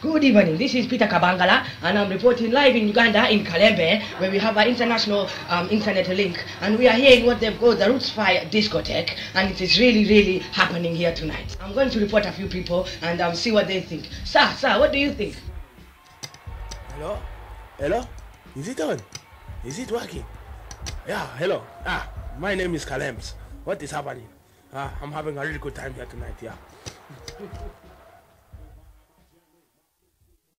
Good evening. This is Peter Kabangala, and I'm reporting live in Uganda, in Kalembe, where we have an international um, internet link. And we are here in what they've called the Roots-Fi discotheque, and it is really, really happening here tonight. I'm going to report a few people and um, see what they think. Sir, sir, what do you think? Hello? Hello? Is it on? Is it working? Yeah, hello. Ah, my name is Kalems. What is happening? Ah, I'm having a really good time here tonight, yeah.